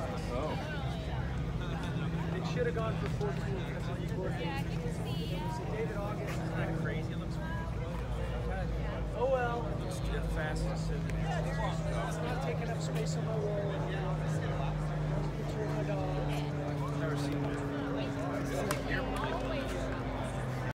bucks. Oh. It should have gone for 14. That's what you bought yeah. David August is kind of crazy. It looks Oh well. It looks the fastest. Yeah, it's not taking up space on my wall.